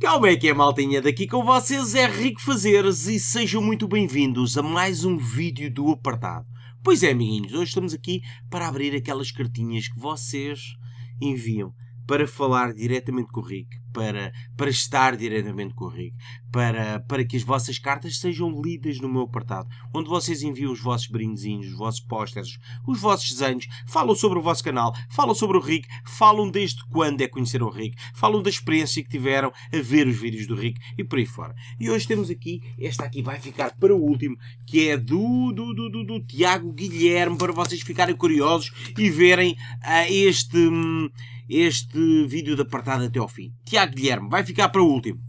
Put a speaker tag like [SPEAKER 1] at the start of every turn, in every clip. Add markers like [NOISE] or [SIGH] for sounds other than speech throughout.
[SPEAKER 1] Calma é que é maltinha, daqui com vocês é Rico Fazeres e sejam muito bem-vindos a mais um vídeo do Apartado. Pois é, amiguinhos, hoje estamos aqui para abrir aquelas cartinhas que vocês enviam para falar diretamente com o Rick, para, para estar diretamente com o Rick, para, para que as vossas cartas sejam lidas no meu apartado, onde vocês enviam os vossos brindezinhos, os vossos pósteres, os vossos desenhos, falam sobre o vosso canal, falam sobre o Rick, falam desde quando é conhecer o Rick, falam da experiência que tiveram a ver os vídeos do Rick e por aí fora. E hoje temos aqui, esta aqui vai ficar para o último, que é do, do, do, do, do Tiago Guilherme, para vocês ficarem curiosos e verem uh, este... Hum, este vídeo de apartado até ao fim. Tiago Guilherme, vai ficar para o último.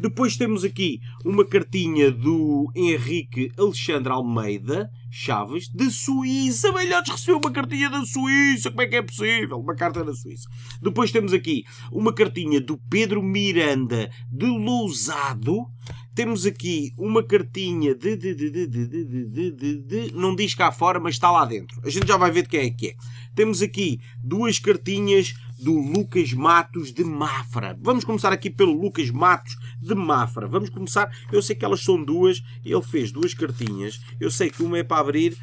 [SPEAKER 1] Depois temos aqui uma cartinha do Henrique Alexandre Almeida Chaves, de Suíça. Velhotes, recebeu uma cartinha da Suíça. Como é que é possível? Uma carta da Suíça. Depois temos aqui uma cartinha do Pedro Miranda de Lousado. Temos aqui uma cartinha de, de, de, de, Não diz cá fora, mas está lá dentro. A gente já vai ver de quem é que é. Temos aqui duas cartinhas do Lucas Matos de Mafra. Vamos começar aqui pelo Lucas Matos de Mafra. Vamos começar. Eu sei que elas são duas. Ele fez duas cartinhas. Eu sei que uma é para abrir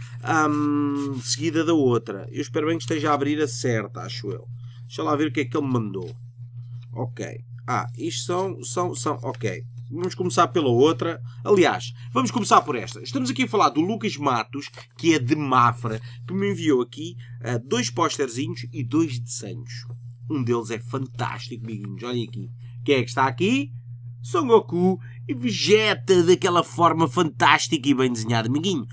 [SPEAKER 1] hum, seguida da outra. Eu espero bem que esteja a abrir a certa, acho eu. Deixa lá ver o que é que ele me mandou. Ok. Ah, isto são, são, são, ok. Vamos começar pela outra. Aliás, vamos começar por esta. Estamos aqui a falar do Lucas Matos, que é de Mafra, que me enviou aqui uh, dois posterzinhos e dois desenhos. Um deles é fantástico, amiguinhos. Olhem aqui. Quem é que está aqui? Son Goku e Vegeta daquela forma fantástica e bem desenhada, amiguinho.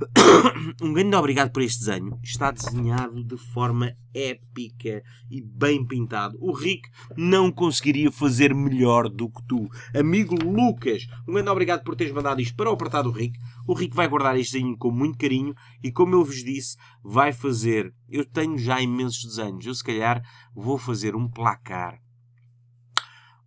[SPEAKER 1] [COUGHS] um grande obrigado por este desenho. Está desenhado de forma épica e bem pintado. O Rick não conseguiria fazer melhor do que tu. Amigo Lucas, um grande obrigado por teres mandado isto para o apartado do Rick. O Rick vai guardar desenho com muito carinho e, como eu vos disse, vai fazer. Eu tenho já imensos desenhos. Eu, se calhar, vou fazer um placar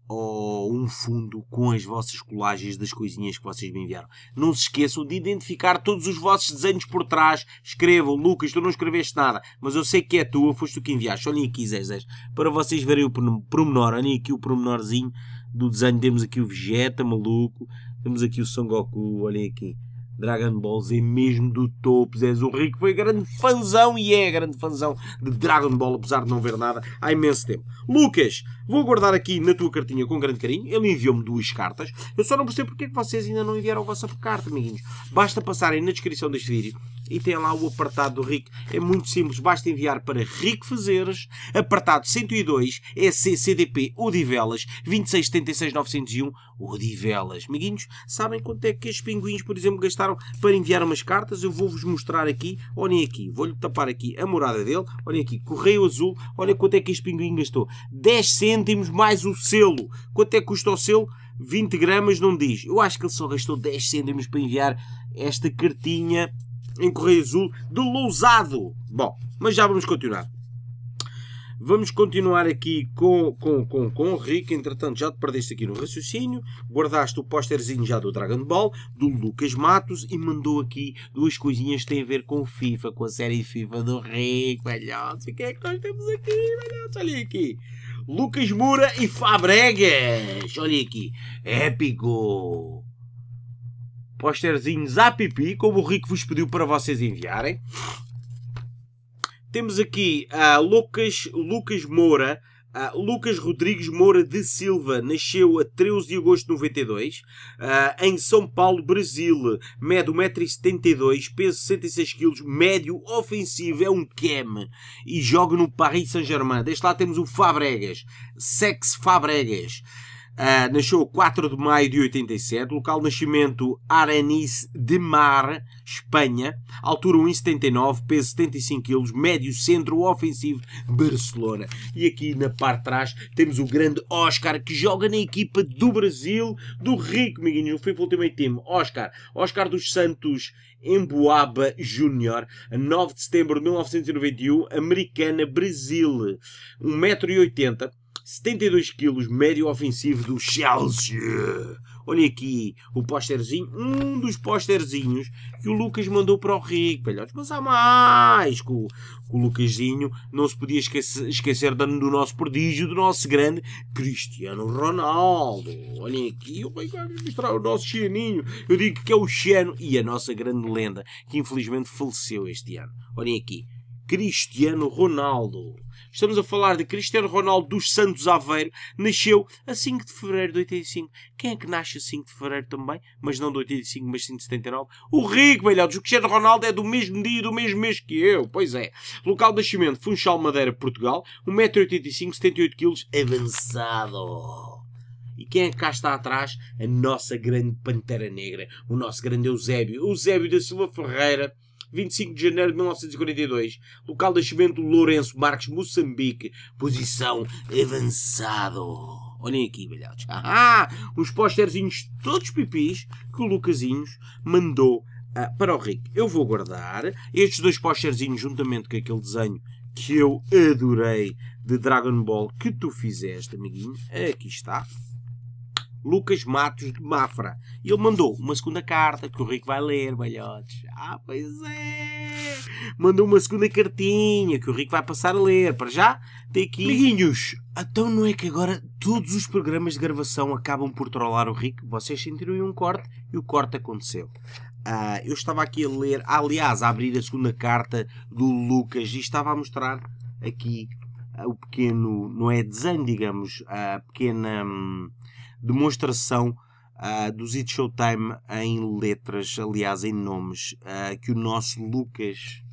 [SPEAKER 1] ou um fundo com as vossas colagens das coisinhas que vocês me enviaram. Não se esqueçam de identificar todos os vossos desenhos por trás. Escrevam, Lucas, tu não escreveste nada, mas eu sei que é tua, foste tu que enviaste. Olhem aqui, Zé, Zé, para vocês verem o promenor. Olhem aqui o promenorzinho do desenho. Temos aqui o Vegeta, maluco. Temos aqui o Son Goku, olhem aqui. Dragon Ball Z mesmo do topo. Zé Rico foi grande fanzão e é grande fanzão de Dragon Ball, apesar de não ver nada há imenso tempo. Lucas, vou guardar aqui na tua cartinha com grande carinho. Ele enviou-me duas cartas. Eu só não percebo porque é que vocês ainda não enviaram a vossa carta, amiguinhos. Basta passarem na descrição deste vídeo e tem lá o apartado do Rick. É muito simples, basta enviar para Rick Fazeres, apartado 102, EC CDP Odivelas, 2676901 Odivelas. Amiguinhos, sabem quanto é que estes pinguins, por exemplo, gastaram para enviar umas cartas? Eu vou-vos mostrar aqui, olhem aqui, vou-lhe tapar aqui a morada dele, olhem aqui, Correio Azul, olhem quanto é que este pinguim gastou. 10 cêntimos mais o selo. Quanto é que custa o selo? 20 gramas não diz. Eu acho que ele só gastou 10 cêntimos para enviar esta cartinha em Correio Azul de Lousado. Bom, mas já vamos continuar. Vamos continuar aqui com, com, com, com o Rick. Entretanto, já te perdeste aqui no raciocínio. Guardaste o pósterzinho já do Dragon Ball, do Lucas Matos, e mandou aqui duas coisinhas que têm a ver com FIFA, com a série FIFA do Rick, velhotes. O que é que nós temos aqui, velhotes? Olha aqui. Lucas Moura e Fabregas. Olha aqui. Épico posterzinhos a pipi, como o Rico vos pediu para vocês enviarem. Temos aqui uh, Lucas, Lucas Moura, uh, Lucas Rodrigues Moura de Silva, nasceu a 13 de agosto de 92, uh, em São Paulo, Brasil, mede 1,72m, peso 66 kg, médio, ofensivo, é um cam e joga no Paris Saint-Germain. Deste lado temos o Fabregas, Sex Fabregas. Uh, nasceu 4 de maio de 87, local de nascimento Arenis de Mar, Espanha, altura 1,79, peso 75 kg, médio centro ofensivo, Barcelona. E aqui na parte de trás temos o grande Oscar, que joga na equipa do Brasil, do Rico, amiguinhos, no FIFA Ultimate Team. Oscar, Oscar dos Santos Emboaba Júnior, 9 de setembro de 1991, Americana, Brasil, 1,80m 72 quilos, médio ofensivo do Chelsea. Olha aqui o posterzinho, um dos posterzinhos que o Lucas mandou para o Rico, velhotes. Mas há mais que o, o Lucasinho não se podia esquecer, esquecer do nosso prodígio, do nosso grande Cristiano Ronaldo. Olhem aqui, eu vou mostrar o nosso Chianinho. Eu digo que é o Chiano e a nossa grande lenda, que infelizmente faleceu este ano. Olhem aqui, Cristiano Ronaldo. Estamos a falar de Cristiano Ronaldo dos Santos Aveiro. Nasceu a 5 de fevereiro de 85. Quem é que nasce a 5 de fevereiro também? Mas não de 85, mas sim de 79. O Rico, velhotes. O Cristiano Ronaldo é do mesmo dia, do mesmo mês que eu. Pois é. Local de nascimento, Funchal Madeira, Portugal. 1,85m, 78kg. Avançado. E quem é que cá está atrás? A nossa grande Pantera Negra. O nosso grande Eusébio. Eusébio da Silva Ferreira 25 de janeiro de 1942. Local de nascimento Lourenço Marques, Moçambique. Posição avançado. Olhem aqui, velhotes. Ah, uns posterzinhos todos pipis que o Lucasinhos mandou uh, para o Rick. Eu vou guardar estes dois posterzinhos juntamente com aquele desenho que eu adorei de Dragon Ball que tu fizeste, amiguinho. Aqui está. Lucas Matos de Mafra. E ele mandou uma segunda carta que o Rico vai ler, balhotes. Ah, pois é. Mandou uma segunda cartinha que o Rico vai passar a ler. Para já, tem aqui. Amiguinhos, então não é que agora todos os programas de gravação acabam por trollar o Rico? Vocês sentiram um corte e o corte aconteceu. Uh, eu estava aqui a ler, aliás, a abrir a segunda carta do Lucas e estava a mostrar aqui uh, o pequeno, não é desenho, digamos, a pequena. Hum, demonstração uh, do Zit Showtime em letras, aliás, em nomes, uh, que o nosso Lucas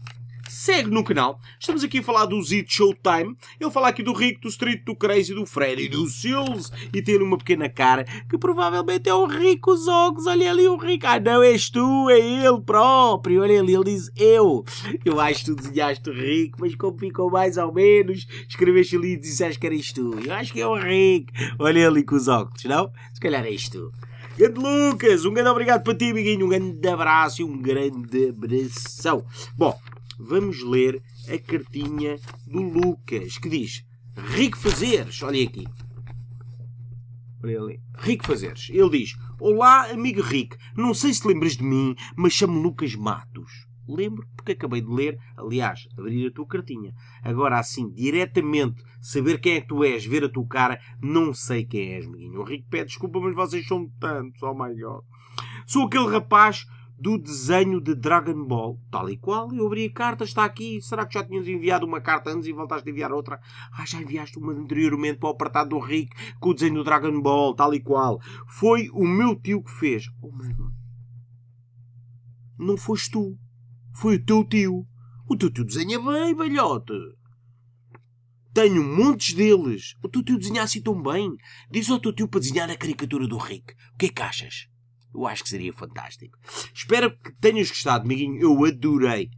[SPEAKER 1] segue no canal. Estamos aqui a falar do Zit Showtime. Ele fala aqui do Rico, do Street, do Crazy, do Freddy do Sills. E tem uma pequena cara que provavelmente é o Rico os olhos. Olha ali o Rico. Ah, não és tu, é ele próprio. Olha ali, ele diz eu. Eu acho que tu desenhaste o Rico, mas como ficou mais ou menos, escreveste ali e disseste que eras tu. Eu acho que é o Rico. Olha ali com os óculos, não? Se calhar és tu. Grande Lucas, um grande obrigado para ti, amiguinho. Um grande abraço e um grande abração. Bom, vamos ler a cartinha do Lucas, que diz Rico Fazeres. Olha aqui. Ali. Rico Fazeres. Ele diz: Olá, amigo Rico. Não sei se lembras de mim, mas chamo Lucas Matos. Lembro porque acabei de ler, aliás, abrir a tua cartinha. Agora, assim, diretamente, saber quem é que tu és, ver a tua cara, não sei quem és, amiguinho. O Rico pede desculpa, mas vocês são tantos, oh my god. Sou aquele rapaz do desenho de Dragon Ball. Tal e qual, eu abri a carta, está aqui. Será que já tinhas enviado uma carta antes e voltaste a enviar outra? Ah, já enviaste uma anteriormente para o apartado do Rick com o desenho do Dragon Ball, tal e qual. Foi o meu tio que fez. Oh, mano. Não foste tu. Foi o teu tio. O teu tio desenha bem, velhote. Tenho montes deles. O teu tio desenha assim tão bem. Diz ao teu tio para desenhar a caricatura do Rick. O que é que achas? Eu acho que seria fantástico. Espero que tenhas gostado, amiguinho. Eu adorei.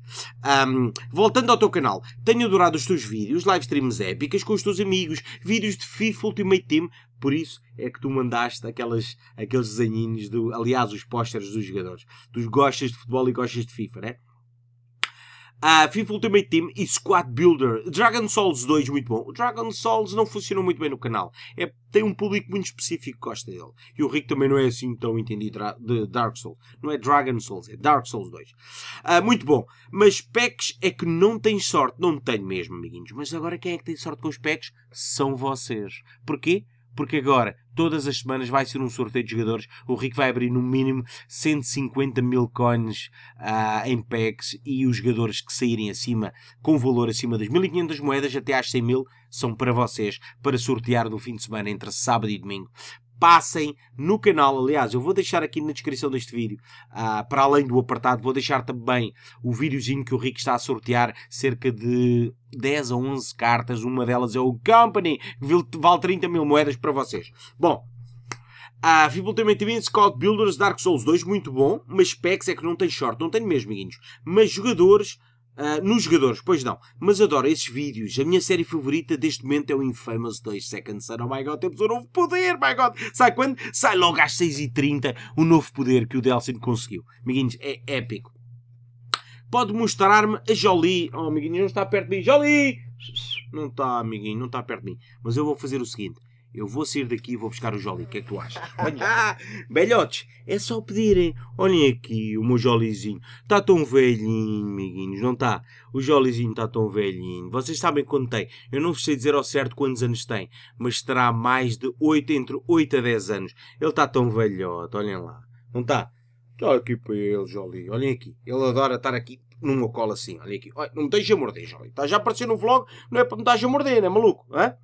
[SPEAKER 1] Um, voltando ao teu canal, tenho adorado os teus vídeos, live streams épicas com os teus amigos, vídeos de FIFA Ultimate Team. Por isso é que tu mandaste aquelas, aqueles desenhinhos, do, aliás, os pósteres dos jogadores. Tu gostas de futebol e gostas de FIFA, né? Uh, FIFA Ultimate Team e Squad Builder. Dragon Souls 2, muito bom. O Dragon Souls não funcionou muito bem no canal. É, tem um público muito específico que gosta dele. E o Rick também não é assim tão entendido de Dark Souls. Não é Dragon Souls, é Dark Souls 2. Uh, ah, muito bom. Mas packs é que não tem sorte. Não tenho mesmo, amiguinhos. Mas agora quem é que tem sorte com os packs? São vocês. Porquê? Porque agora, todas as semanas, vai ser um sorteio de jogadores. O Rico vai abrir no mínimo 150 mil coins uh, em packs e os jogadores que saírem acima, com valor acima das 1500 moedas até às 100 mil, são para vocês, para sortear no fim de semana entre sábado e domingo passem no canal. Aliás, eu vou deixar aqui na descrição deste vídeo, uh, para além do apartado, vou deixar também o videozinho que o Rico está a sortear, cerca de 10 a 11 cartas. Uma delas é o Company, que vale 30 mil moedas para vocês. Bom, a uh, FIFA Ultimate Team Scout Builders Dark Souls 2, muito bom, mas specs é que não tem short, não tenho mesmo, amiguinhos. Mas jogadores Uh, nos jogadores, pois não. Mas adoro esses vídeos. A minha série favorita deste momento é o Infamous 2 Second Son. Oh my god, temos um novo poder, my god. Sai quando? Sai logo às 6h30 o novo poder que o Delsin conseguiu. Amiguinhos, é épico. Pode mostrar-me a Jolie. Oh, amiguinho, não está perto de mim. Jolie! Não está, amiguinho, não está perto de mim. Mas eu vou fazer o seguinte. Eu vou sair daqui e vou buscar o Jolly. O que é que tu achas? Belhotes, [LAUGHS] é só pedirem. Olhem aqui o meu Jolizinho. Está tão velhinho, amiguinhos, não está? O Jolizinho está tão velhinho. Vocês sabem quando tem. Eu não sei dizer ao certo quantos anos tem, mas terá mais de 8, entre 8 a 10 anos. Ele está tão velhote, olhem lá. Não está? Olha aqui para ele, Jolly. Olhem aqui. Ele adora estar aqui numa cola assim. Olha aqui. Olha, não me deixa morder, Jolly. Está já a aparecer no vlog. Não é para me deixar morder, não é maluco? Hã?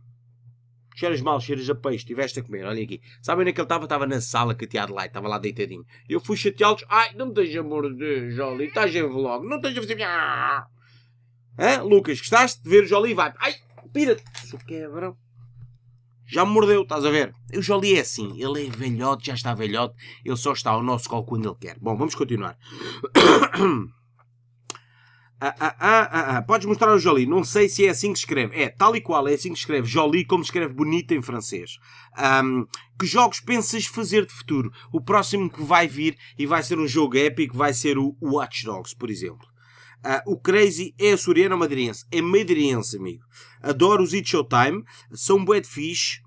[SPEAKER 1] Cheiras mal, cheiras a peixe, estiveste a comer, olha aqui. Sabem onde é que ele estava? Estava na sala cateado lá, estava lá deitadinho. Eu fui chateá-los. Ai, não me deixa morder, Jolly. Estás em vlog. Não esteja a fazer... Hã? Lucas, gostaste de ver o Jolly? Vai. Ai, pira-te. Isso quebra. Já me mordeu, estás a ver? O Jolie é assim, ele é velhote, já está velhote, ele só está ao nosso colo quando ele quer. Bom, vamos continuar. [COUGHS] Ah, ah, ah, ah, ah. Podes mostrar o Jolie. Não sei se é assim que escreve. É, tal e qual, é assim que escreve. Jolie, como escreve bonito em francês. Um, que jogos pensas fazer de futuro? O próximo que vai vir e vai ser um jogo épico vai ser o Watch Dogs, por exemplo. Uh, o Crazy é açoriano madeirense? É madeirense, amigo. Adoro os It Showtime. São bué de fixe.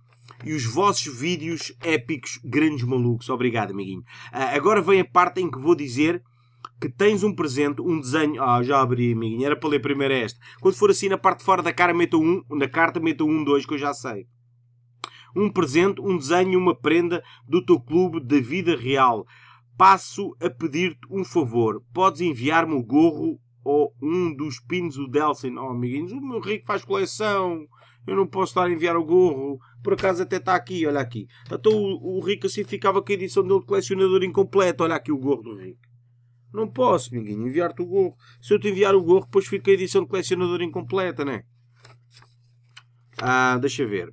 [SPEAKER 1] E os vossos vídeos épicos, grandes malucos. Obrigado, amiguinho. Uh, agora vem a parte em que vou dizer que tens um presente, um desenho. Ah, já abri, amiguinho. Era para ler primeiro esta. Quando for assim na parte de fora da cara, meta um. Na carta, meta um, dois, que eu já sei. Um presente, um desenho, uma prenda do teu clube da vida real. Passo a pedir-te um favor. Podes enviar-me o gorro ou um dos pinos do Delsin. Oh, amiguinhos, o meu rico faz coleção. Eu não posso estar a enviar o gorro. Por acaso até está aqui, olha aqui. Então o, o Rico assim ficava com a edição dele de colecionador incompleto. Olha aqui o gorro do Rico. Não posso, amiguinho, enviar-te o gorro. Se eu te enviar o gorro, depois fica a edição de colecionador incompleta, né? Ah, deixa ver.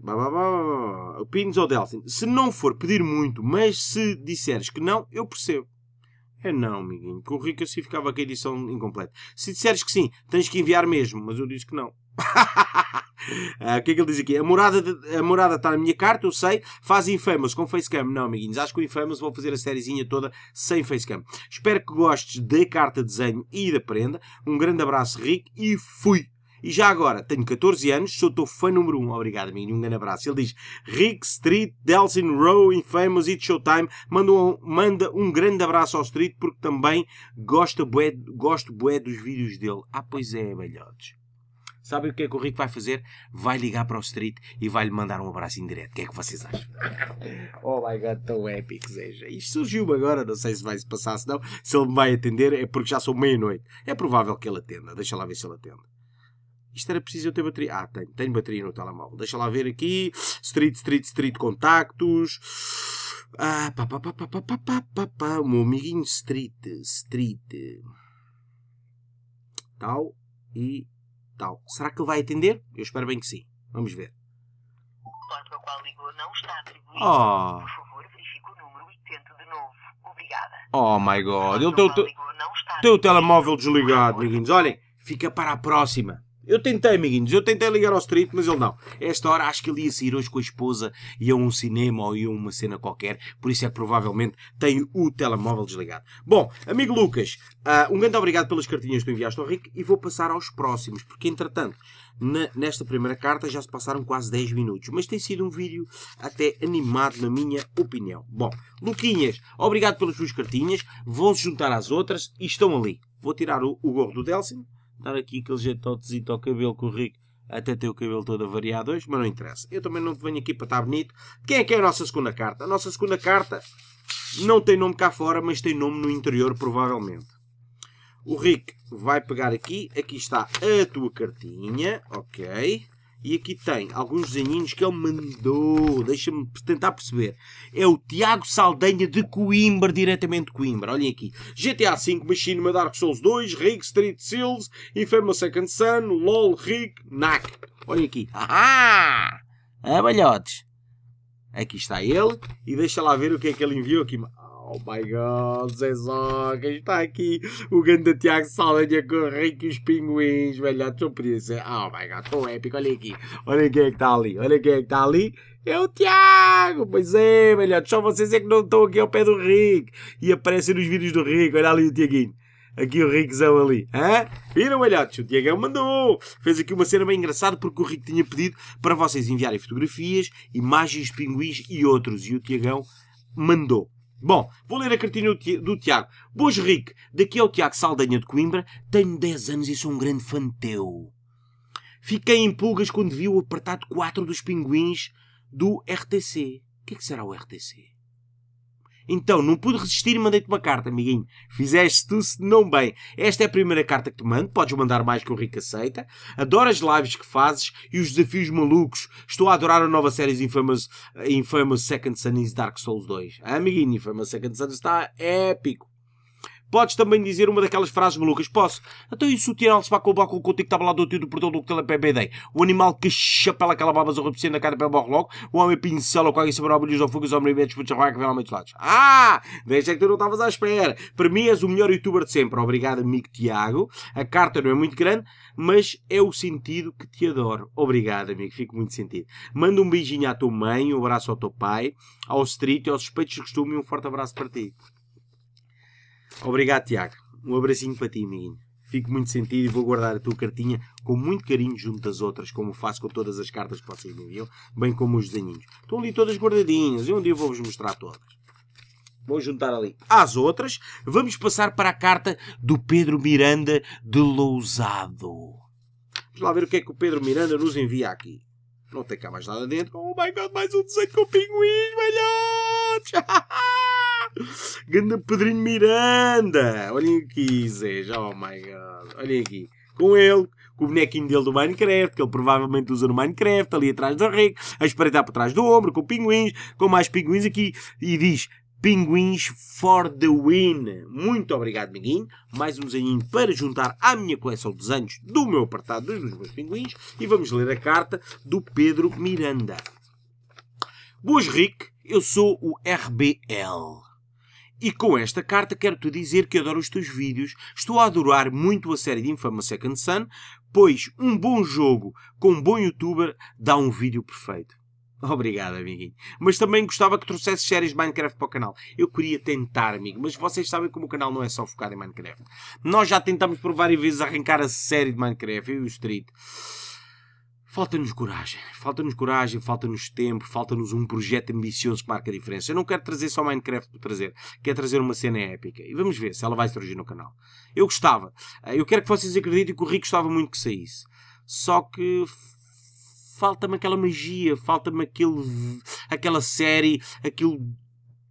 [SPEAKER 1] Pins ou Delsin. Se não for pedir muito, mas se disseres que não, eu percebo. É não, amiguinho. Que o Rico assim ficava com a edição incompleta. Se disseres que sim, tens que enviar mesmo. Mas eu disse que não. [LAUGHS] Ah, o que é que ele diz aqui? A morada, de, a morada está na minha carta, eu sei. Faz Infamous com facecam. Não, amiguinhos. Acho que o Infamous vou fazer a sériezinha toda sem facecam. Espero que gostes da carta de desenho e da prenda. Um grande abraço, Rick. E fui! E já agora, tenho 14 anos, sou teu fã número 1. Obrigado, amigo. Um grande abraço. Ele diz Rick Street, Delsin Row, Infamous, It Showtime. Manda um, manda um grande abraço ao Street porque também gosta bué, gosto bué dos vídeos dele. Ah, pois é, velhotes. Sabe o que é que o Rico vai fazer? Vai ligar para o Street e vai-lhe mandar um abraço em direto. O que é que vocês acham? [LAUGHS] oh my god, tão épico, seja. Isto surgiu-me agora, não sei se vai se passar, se não. Se ele me vai atender é porque já são meia-noite. É provável que ele atenda. Deixa lá ver se ele atende. Isto era preciso eu ter bateria. Ah, tenho, tenho bateria no telemóvel. Deixa lá ver aqui. Street, street, street, contactos. Ah, pá, pá, pá, pá, pá, pá, pá, pá, pá. O meu amiguinho Street, Street. Tal e Será que ele vai atender? Eu espero bem que sim. Vamos ver.
[SPEAKER 2] O qual ligou não está atribuído.
[SPEAKER 1] Oh.
[SPEAKER 2] Por favor, verifique o número e tente de novo. Obrigada.
[SPEAKER 1] Oh my god. Ele tem o,
[SPEAKER 2] telefone
[SPEAKER 1] te-
[SPEAKER 2] para o qual ligou não está
[SPEAKER 1] tem o
[SPEAKER 2] atribuído.
[SPEAKER 1] telemóvel desligado, amiguinhos. Olhem, fica para a próxima. Eu tentei, amiguinhos, eu tentei ligar ao Street, mas ele não. Esta hora acho que ele ia sair hoje com a esposa, ia a um cinema ou a uma cena qualquer, por isso é que provavelmente tem o telemóvel desligado. Bom, amigo Lucas, ah, um grande obrigado pelas cartinhas que tu enviaste ao Rico e vou passar aos próximos, porque entretanto, na- nesta primeira carta já se passaram quase 10 minutos, mas tem sido um vídeo até animado, na minha opinião. Bom, Luquinhas, obrigado pelas suas cartinhas, vão-se juntar às outras e estão ali. Vou tirar o, o gorro do Delsin, dar aqui aquele jeitotezito ao cabelo que o Rico até tem o cabelo todo avariado hoje, mas não interessa. Eu também não venho aqui para estar bonito. Quem é que é a nossa segunda carta? A nossa segunda carta não tem nome cá fora, mas tem nome no interior, provavelmente. O Rick vai pegar aqui. Aqui está a tua cartinha. Ok. E aqui tem alguns desenhinhos que ele mandou. Deixa-me tentar perceber. É o Tiago Saldanha de Coimbra, diretamente de Coimbra. Olhem aqui. GTA V, Machinima, Dark Souls 2, Rick, Street Seals, Infamous Second Son, LOL, Rick, Knack. Olhem aqui. Ahá! Abalhotes. Aqui está ele. E deixa lá ver o que é que ele enviou aqui. Oh my god, Zé Zoca, está aqui o grande Tiago Saldanha com o Rick e os pinguins, velhotes, não podia. Oh my god, tão épico, olha aqui, olha quem é que está ali, olha quem é que está ali, é o Tiago, pois é, velhotes, só vocês é que não estão aqui ao pé do Rick, e aparecem nos vídeos do Rick, olha ali o Tiaguinho. Aqui o Riquezão ali. Hã? Viram, malhotes? O Tiagão mandou. Fez aqui uma cena bem engraçada porque o Rico tinha pedido para vocês enviarem fotografias, imagens pinguins e outros. E o Tiagão mandou. Bom, vou ler a cartinha do Tiago. Boas, Rico. Daqui é o Tiago Saldanha de Coimbra. Tenho 10 anos e sou um grande fã teu. Fiquei em pulgas quando vi o apertado 4 dos pinguins do RTC. O que é que será o RTC? Então, não pude resistir e mandei-te uma carta, amiguinho. Fizeste tu se não bem. Esta é a primeira carta que te mando. Podes mandar mais que o Rico aceita. Adoro as lives que fazes e os desafios malucos. Estou a adorar a nova série Infamous, Infamous Second Son e Dark Souls 2. Amiguinho, Infamous Second Son está épico. Podes também dizer uma daquelas frases malucas. Posso? Então isso o tirar se vai com o contigo que estava lá do tio do portão do telepé O animal que chapela aquela baba zorra na cara para morre logo. O homem pincela com água sobre obras ou fugas ou movimentos para charrar que vem lá lados. Ah! Deixa que tu não estavas à espera. Para mim és o melhor youtuber de sempre. Obrigado, amigo Tiago. A carta não é muito grande, mas é o sentido que te adoro. Obrigado, amigo. Fico muito sentido. Manda um beijinho à tua mãe, um abraço ao teu pai, ao street, aos suspeitos de costume e um forte abraço para ti. Obrigado, Tiago. Um abracinho para ti, amiguinho. Fico muito sentido e vou guardar a tua cartinha com muito carinho junto das outras, como faço com todas as cartas que vocês me enviam, bem como os desenhinhos. Estão ali todas guardadinhas e um dia vou-vos mostrar todas. Vou juntar ali às outras. Vamos passar para a carta do Pedro Miranda de Lousado. Vamos lá ver o que é que o Pedro Miranda nos envia aqui. Não tem cá mais nada dentro. Oh my god, mais um desenho com pinguins, velhotes! [LAUGHS] Ganda Pedrinho Miranda! Olhem aqui, Zé. Oh my god. Olhem aqui. Com ele, com o bonequinho dele do Minecraft, que ele provavelmente usa no Minecraft, ali atrás do Rick, a espreitar por trás do ombro, com pinguins, com mais pinguins aqui, e diz Pinguins for the win. Muito obrigado, amiguinho. Mais um desenho para juntar à minha coleção de desenhos do meu apartado dos meus pinguins. E vamos ler a carta do Pedro Miranda. Boas, Rick. Eu sou o RBL. E com esta carta quero-te dizer que adoro os teus vídeos, estou a adorar muito a série de Infamous Second Son, pois um bom jogo com um bom youtuber dá um vídeo perfeito. Obrigado, amiguinho. Mas também gostava que trouxesse séries de Minecraft para o canal. Eu queria tentar, amigo, mas vocês sabem como o canal não é só focado em Minecraft. Nós já tentamos por várias vezes arrancar a série de Minecraft, eu e o Street. Falta-nos coragem, falta-nos coragem, falta-nos tempo, falta-nos um projeto ambicioso que marca a diferença. Eu não quero trazer só Minecraft por trazer, quero trazer uma cena épica. E vamos ver se ela vai surgir no canal. Eu gostava, eh, eu quero que vocês acreditem que o Rico gostava muito que saísse. Só que falta-me aquela magia, falta-me aquele, aquela série, aquilo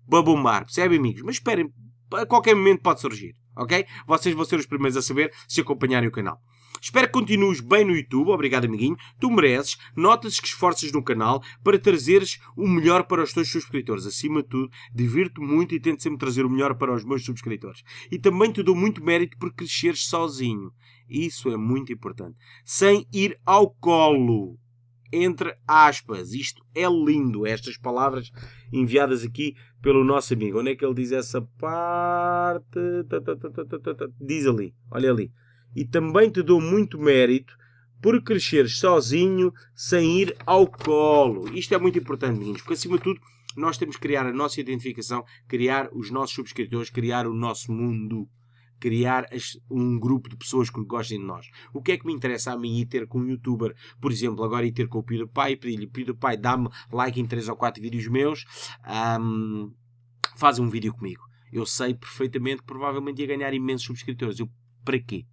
[SPEAKER 1] para bombar, percebem, amigos? Mas esperem, a qualquer momento pode surgir, ok? Vocês vão ser os primeiros a saber se acompanharem o canal. Espero que continues bem no YouTube. Obrigado, amiguinho. Tu mereces. Notas que esforças no canal para trazeres o melhor para os teus subscritores. Acima de tudo, divirto muito e tento sempre trazer o melhor para os meus subscritores. E também te dou muito mérito por cresceres sozinho. Isso é muito importante. Sem ir ao colo. Entre aspas. Isto é lindo. Estas palavras enviadas aqui pelo nosso amigo. Onde é que ele diz essa parte? Diz ali. Olha ali e também te dou muito mérito por cresceres sozinho sem ir ao colo. Isto é muito importante, meninos, porque acima de tudo nós temos que criar a nossa identificação, criar os nossos subscritores, criar o nosso mundo, criar um grupo de pessoas que gostem de nós. O que é que me interessa a mim ir ter com um youtuber, por exemplo, agora ir ter com o PewDiePie, pedir-lhe, PewDiePie, dá-me like em 3 ou 4 vídeos meus, um, faz um vídeo comigo. Eu sei perfeitamente que provavelmente ia ganhar imensos subscritores. Eu, para quê?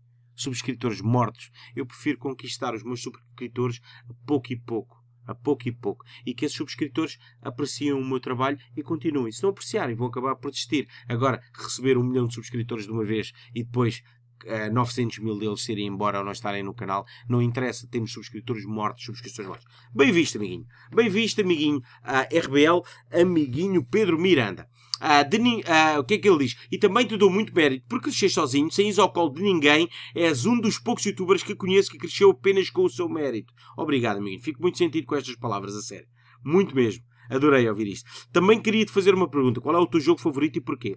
[SPEAKER 1] Subscritores mortos. Eu prefiro conquistar os meus subscritores a pouco e pouco. A pouco e pouco. E que esses subscritores apreciem o meu trabalho e continuem. Se não apreciarem, vão acabar por desistir. Agora, receber um milhão de subscritores de uma vez e depois uh, 900 mil deles irem embora ou não estarem no canal, não interessa, temos subscritores mortos, subscrições mortas. Bem visto, amiguinho. Bem visto, amiguinho. Uh, RBL, amiguinho Pedro Miranda. Uh, de, uh, o que é que ele diz? E também te dou muito mérito por crescer sozinho, sem ir ao colo de ninguém. És um dos poucos youtubers que conheço que cresceu apenas com o seu mérito. Obrigado, amigo. Fico muito sentido com estas palavras, a sério. Muito mesmo. Adorei ouvir isto. Também queria te fazer uma pergunta. Qual é o teu jogo favorito e porquê?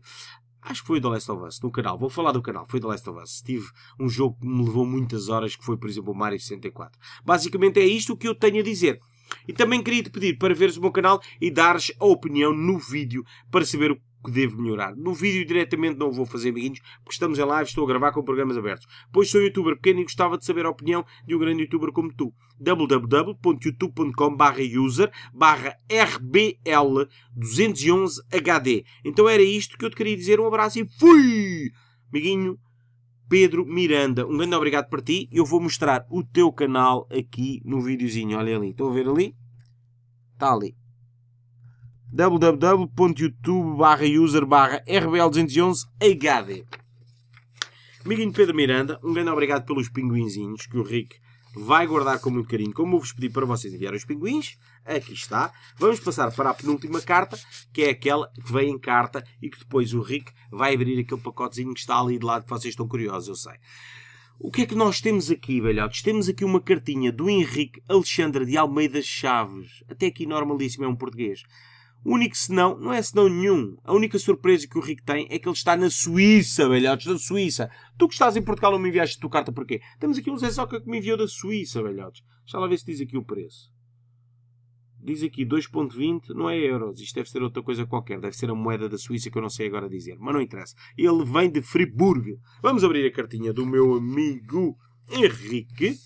[SPEAKER 1] Acho que foi The Last of Us, no canal. Vou falar do canal. Foi The Last of Us. Tive um jogo que me levou muitas horas, que foi, por exemplo, o Mario 64. Basicamente é isto o que eu tenho a dizer. E também queria te pedir para veres o meu canal e dares a opinião no vídeo para saber que devo melhorar. No vídeo diretamente não vou fazer, amiguinhos, porque estamos em live, estou a gravar com programas abertos. Pois sou youtuber pequeno e gostava de saber a opinião de um grande youtuber como tu. www.youtube.com user rbl 211 HD. Então era isto que eu te queria dizer. Um abraço e fui! Amiguinho, Pedro Miranda, um grande obrigado para ti. Eu vou mostrar o teu canal aqui no videozinho. Olha ali, estão a ver ali? Está ali www.youtube user rbl211hd Amiguinho Pedro Miranda, um grande obrigado pelos pinguinzinhos que o Rick vai guardar com muito carinho. Como vos pedi para vocês enviarem os pinguins, aqui está. Vamos passar para a penúltima carta, que é aquela que vem em carta e que depois o Rick vai abrir aquele pacotezinho que está ali de lado que vocês estão curiosos, eu sei. O que é que nós temos aqui, velhotes? Temos aqui uma cartinha do Henrique Alexandre de Almeida Chaves. Até aqui normalíssimo, é um português. O único senão, não é senão nenhum. A única surpresa que o Rico tem é que ele está na Suíça, velhotes, na Suíça. Tu que estás em Portugal não me enviaste a tua carta porquê? Temos aqui um Zé Soca que me enviou da Suíça, velhotes. Deixa lá ver se diz aqui o preço. Diz aqui 2.20, não é euros. Isto deve ser outra coisa qualquer. Deve ser a moeda da Suíça que eu não sei agora dizer. Mas não interessa. Ele vem de Friburgo. Vamos abrir a cartinha do meu amigo Henrique.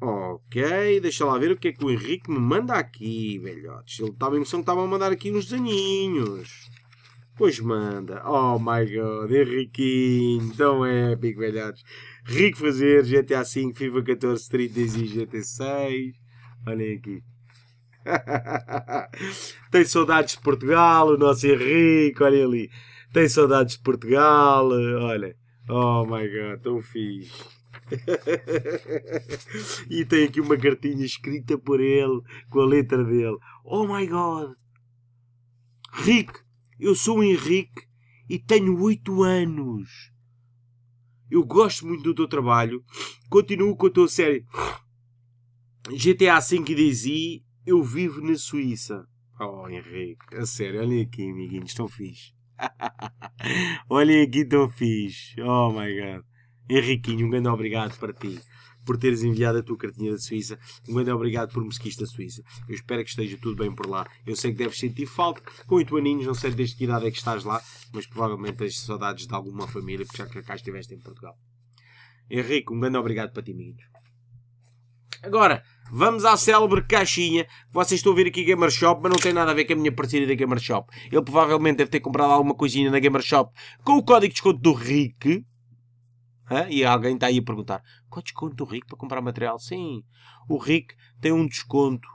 [SPEAKER 1] Ok, deixa lá ver o que é que o Henrique me manda aqui, velhotes. Ele estava a emoção que estava a mandar aqui uns desenhinhos. Pois manda. Oh my god, Henriquinho, tão épico, velhotes. Rico fazer GTA V, FIFA 14, 36 e GT6. Olhem aqui. [LAUGHS] Tem saudades de Portugal, o nosso Henrique, olha ali. Tem saudades de Portugal, olha. Oh my god, tão fixe. [LAUGHS] e tem aqui uma cartinha escrita por ele, com a letra dele. Oh my God! Rick, eu sou o Henrique e tenho 8 anos. Eu gosto muito do teu trabalho. Continuo com a tua série GTA V e DayZ. Eu vivo na Suíça. Oh, Henrique, a sério, olhem aqui, amiguinhos, estão fixe. [LAUGHS] olhem aqui, estão fixe. Oh my god. Henriquinho, um grande obrigado para ti por teres enviado a tua cartinha da Suíça. Um grande obrigado por me seguiste da Suíça. Eu espero que esteja tudo bem por lá. Eu sei que deves sentir falta. Com oito aninhos, não sei desde que idade é que estás lá, mas provavelmente tens saudades de alguma família, porque já que cá estiveste em Portugal. Henrique, um grande obrigado para ti, amigos. Agora, vamos à célebre caixinha. Vocês estão a ver aqui Gamer Shop, mas não tem nada a ver com a minha parceria da Gamer Shop. Ele provavelmente deve ter comprado alguma coisinha na Gamer Shop com o código de desconto do Rick. E alguém está aí a perguntar: qual desconto do Rick para comprar material? Sim, o Rick tem um desconto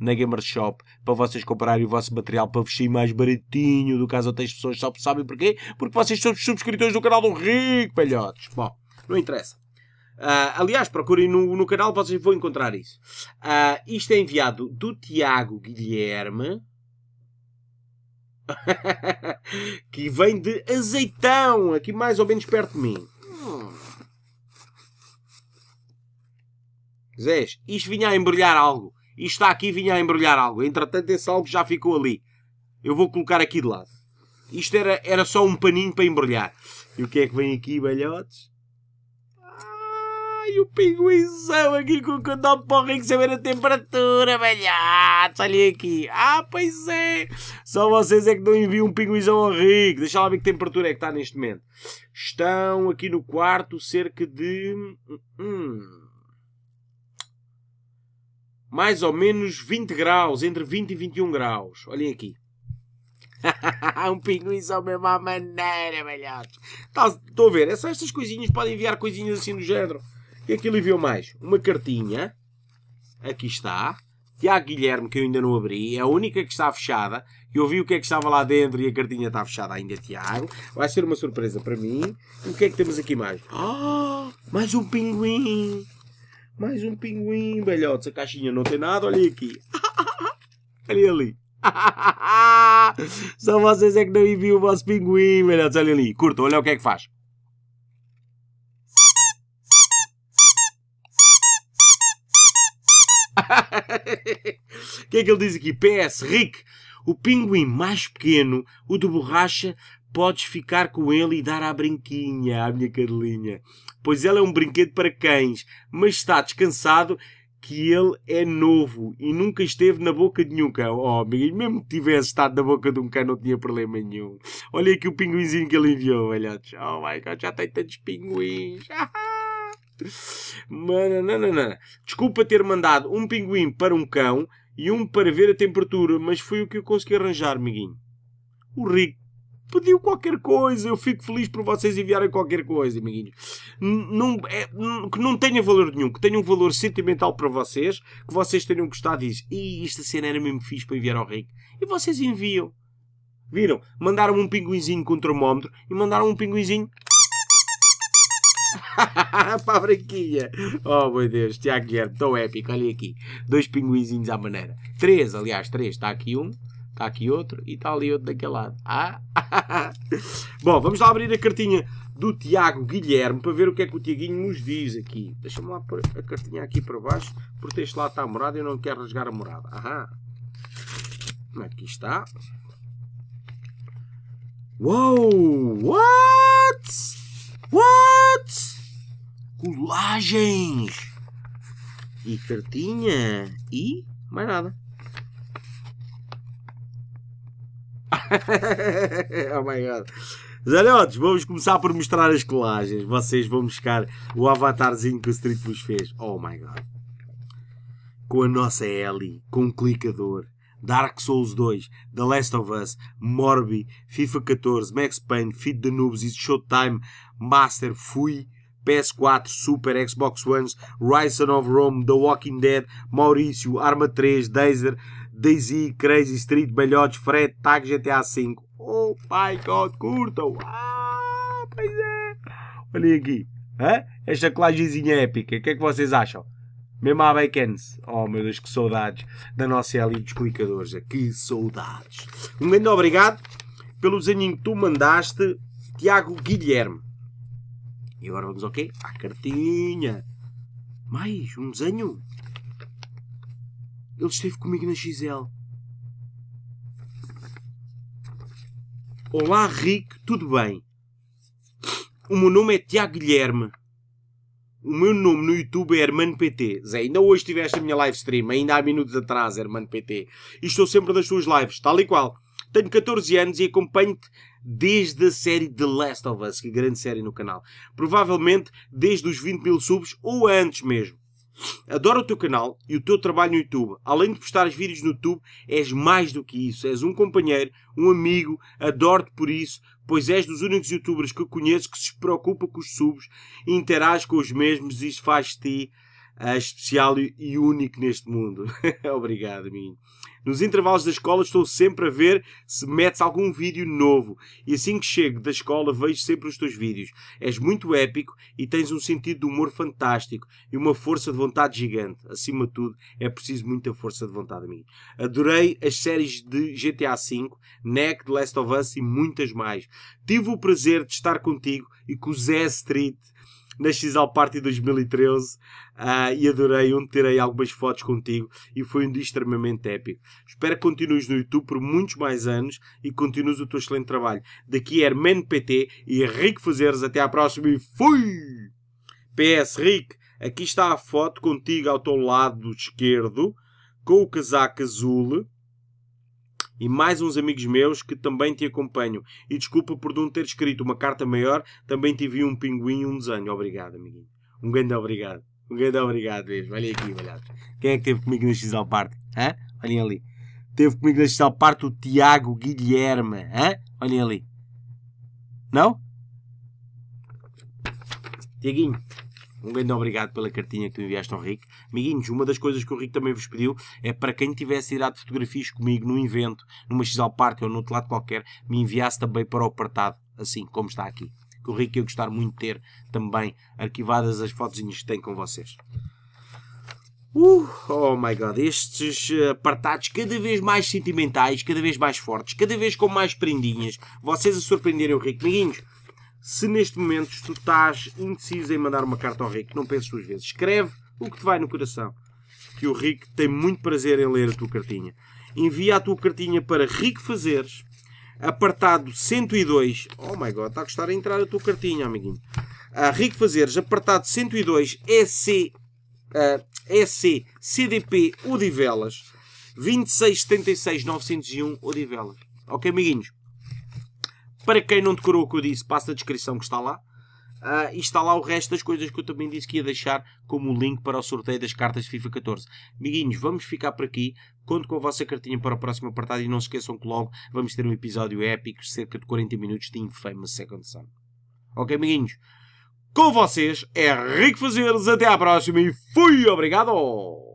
[SPEAKER 1] na Gamer Shop para vocês comprarem o vosso material para vestir mais baratinho do que as outras pessoas. Só sabem porquê? Porque vocês são subscritores do canal do Rick, velhotes. Bom, não interessa. Uh, aliás, procurem no, no canal, vocês vão encontrar isso. Uh, isto é enviado do Tiago Guilherme. [LAUGHS] que vem de azeitão, aqui mais ou menos perto de mim. Zés, isto vinha a embrulhar algo. Isto está aqui vinha a embrulhar algo. Entretanto, esse algo já ficou ali. Eu vou colocar aqui de lado. Isto era, era só um paninho para embrulhar. E o que é que vem aqui, velhotes? Ai, o pinguizão aqui com o condão o rico saber a temperatura, velhotes. Olha aqui. Ah, pois é. Só vocês é que não enviam um pinguizão ao rico. Deixa lá ver que temperatura é que está neste momento. Estão aqui no quarto cerca de... Hum, mais ou menos 20 graus, entre 20 e 21 graus. Olhem aqui. [LAUGHS] um pinguim só mesmo à maneira, velhotes. Tá, estou a ver, é só estas coisinhas, podem enviar coisinhas assim do género. O que é que ele enviou mais? Uma cartinha. Aqui está. Tiago Guilherme, que eu ainda não abri. É a única que está fechada. Eu vi o que é que estava lá dentro e a cartinha está fechada ainda, Tiago. Vai ser uma surpresa para mim. O que é que temos aqui mais? Ah, mais um pinguim. Mais um pinguim, velhotes. A caixinha não tem nada, olha aqui. [LAUGHS] olha ali. [LAUGHS] Só vocês é que não enviam o vosso pinguim, velhotes. Olha ali. Curta, olha o que é que faz. [LAUGHS] O que é que ele diz aqui? PS, Rick, o pinguim mais pequeno, o de borracha, podes ficar com ele e dar à brinquinha, à minha cadelinha. Pois ela é um brinquedo para cães, mas está descansado que ele é novo e nunca esteve na boca de nenhum cão. Oh, amiguinho, mesmo que tivesse estado na boca de um cão, não tinha problema nenhum. Olha aqui o pinguinzinho que ele enviou, velhotes. Oh my god, já tem tantos pinguins. Mano, não, não, não. Desculpa ter mandado um pinguim para um cão e um para ver a temperatura, mas foi o que eu consegui arranjar, amiguinho. O Rico pediu qualquer coisa. Eu fico feliz por vocês enviarem qualquer coisa, amiguinhos. É, que não tenha valor nenhum, que tenha um valor sentimental para vocês, que vocês tenham gostado disso. E esta cena era mesmo fixe para enviar ao Rico. E vocês enviam. Viram? Mandaram um pinguinzinho com um termómetro e mandaram um pinguinzinho [LAUGHS] para a branquinha. Oh meu Deus, Tiago Guilherme, tão épico. Olha aqui, dois pinguinzinhos à maneira. Três, aliás, três. Está aqui um, está aqui outro e está ali outro daquele lado. Ah? [LAUGHS] Bom, vamos lá abrir a cartinha do Tiago Guilherme para ver o que é que o Tiaguinho nos diz aqui. Deixa-me lá pôr a cartinha aqui para baixo, porque este lado está a morada e eu não quero rasgar a morada. Aham. Aqui está. Uou! What? What? Colagens! E cartinha. E mais nada. [LAUGHS] oh my god. Zalhotes, vamos começar por mostrar as colagens. Vocês vão buscar o avatarzinho que o Street vos fez. Oh my god. Com a nossa Ellie, com um clicador. Dark Souls 2, The Last of Us, Morbi, FIFA 14, Max Payne, Feed the Noobs e Showtime, Master, Fui, PS4, Super, Xbox One, Rise of Rome, The Walking Dead, Maurício, Arma 3, Dazer, Daisy, Crazy Street, Balhotes, Fred, Tag GTA V. Oh my god, curtam! Ah, pois é! Olhem aqui. Hã? Esta colagenzinha épica, o que é que vocês acham? Mesmo à Bacons. Oh meu Deus, que saudades da nossa Elite dos clicadores. Que saudades. Um grande obrigado pelo desenho que tu mandaste, Tiago Guilherme. E agora vamos ao quê? À cartinha. Mais um desenho. Ele esteve comigo na XL. Olá, Rick, tudo bem? O meu nome é Tiago Guilherme. O meu nome no YouTube é Hermano PT. Zé, ainda hoje tiveste a minha live stream, ainda há minutos atrás, Hermano PT. E estou sempre das tuas lives, tal e qual. Tenho 14 anos e acompanho-te desde a série The Last of Us, que grande série no canal. Provavelmente desde os 20 mil subs ou antes mesmo. Adoro o teu canal e o teu trabalho no YouTube. Além de postares vídeos no YouTube, és mais do que isso. És um companheiro, um amigo, adoro-te por isso, pois és dos únicos youtubers que eu conheço que se preocupa com os subs, interage com os mesmos e isto faz-te uh, especial e único neste mundo. [LAUGHS] Obrigado, amigo. Nos intervalos da escola estou sempre a ver se metes algum vídeo novo. E assim que chego da escola vejo sempre os teus vídeos. És muito épico e tens um sentido de humor fantástico e uma força de vontade gigante. Acima de tudo, é preciso muita força de vontade a mim. Adorei as séries de GTA V, NEC, The Last of Us e muitas mais. Tive o prazer de estar contigo e com o Zé Street na XL Party 2013 uh, e adorei onde tirei algumas fotos contigo e foi um dia extremamente épico. Espero que continues no YouTube por muitos mais anos e continues o teu excelente trabalho. Daqui é Hermano PT e Rico Fazeres. Até à próxima e fui! PS Rick, aqui está a foto contigo ao teu lado esquerdo com o casaco azul e mais uns amigos meus que também te acompanham. E desculpa por não ter escrito uma carta maior, também te vi um pinguim e um desenho. Obrigado, amiguinho. Um grande obrigado. Um grande obrigado mesmo. Olha aqui, olha. Quem é que teve comigo na XL Parte? Hã? Olhem ali. Teve comigo na XL Parte o Tiago Guilherme. Hã? Olhem ali. Não? Tiaguinho. Um grande obrigado pela cartinha que tu enviaste ao Rick. Amiguinhos, uma das coisas que o Rick também vos pediu é para quem tivesse tirado fotografias comigo num evento, numa XL Party ou no outro lado qualquer, me enviasse também para o apartado, assim como está aqui. Que o Rick ia gostar muito de ter também arquivadas as fotozinhas que tem com vocês. Uh, oh my god, estes apartados cada vez mais sentimentais, cada vez mais fortes, cada vez com mais prendinhas. Vocês a surpreenderem o Rick. Amiguinhos, se neste momento tu estás indeciso em mandar uma carta ao Rick, não penses duas vezes. Escreve o que te vai no coração. Que o Rick tem muito prazer em ler a tua cartinha. Envia a tua cartinha para Rick Fazeres, apartado 102. Oh my god, está a gostar de entrar a tua cartinha, amiguinho. A Rick Fazeres, apartado 102 EC uh, EC CDP Odivelas 2676 901 Odivelas. Ok, amiguinhos? Para quem não decorou o que eu disse, passa a descrição que está lá. Uh, e está lá o resto das coisas que eu também disse que ia deixar como link para o sorteio das cartas de FIFA 14. Amiguinhos, vamos ficar por aqui. Conto com a vossa cartinha para o próximo apartado e não se esqueçam que logo vamos ter um episódio épico, cerca de 40 minutos de Infamous Second Son. Ok, amiguinhos? Com vocês é Rico Fazeres. Até à próxima e fui! Obrigado!